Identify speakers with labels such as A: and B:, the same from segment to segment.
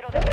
A: quiero decir.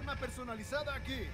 A: Arma personalizada aquí.